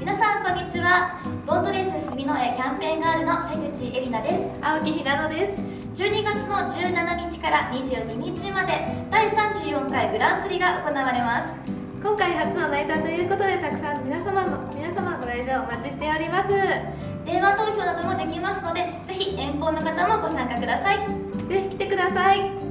皆さんこんにちは。ボートレース住の江キャンペーンガールの瀬口絵里奈です。青木ひなのです。12月の17日から22日まで第34回グランプリが行われます。今回初の内ーということでたくさん皆様の皆様ご来場お待ちしております。電話投票などもできますのでぜひ遠方の方もご参加ください。ぜひ来てください。